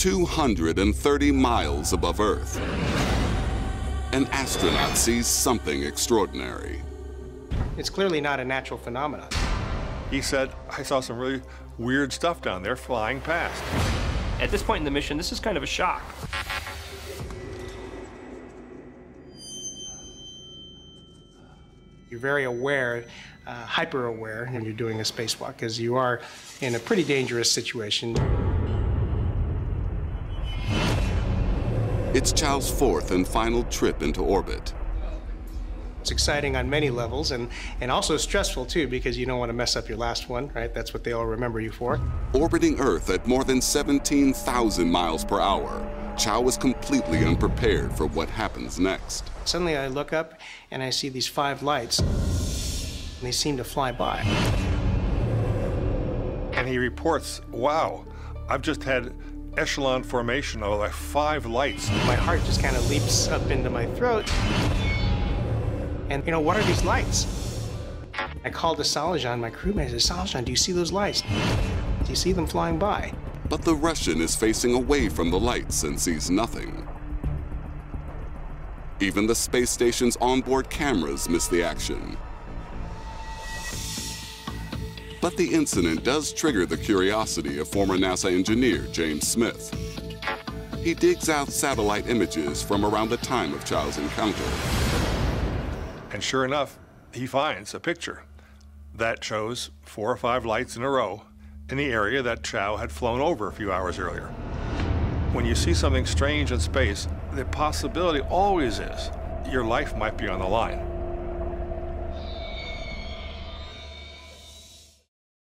230 miles above Earth, an astronaut sees something extraordinary. It's clearly not a natural phenomenon. He said, I saw some really weird stuff down there flying past. At this point in the mission, this is kind of a shock. You're very aware, uh, hyper aware, when you're doing a spacewalk, because you are in a pretty dangerous situation. It's Chiao's fourth and final trip into orbit. It's exciting on many levels and, and also stressful too because you don't want to mess up your last one, right? That's what they all remember you for. Orbiting Earth at more than 17,000 miles per hour, Chiao is completely unprepared for what happens next. Suddenly I look up and I see these five lights and they seem to fly by. And he reports, wow, I've just had echelon formation of like five lights. My heart just kind of leaps up into my throat. And, you know, what are these lights? I called to Salizhan, my crewmate. I said, Salizhan, do you see those lights? Do you see them flying by? But the Russian is facing away from the lights and sees nothing. Even the space station's onboard cameras miss the action. But the incident does trigger the curiosity of former NASA engineer James Smith. He digs out satellite images from around the time of Chiao's encounter. And sure enough, he finds a picture that shows four or five lights in a row in the area that Chiao had flown over a few hours earlier. When you see something strange in space, the possibility always is your life might be on the line.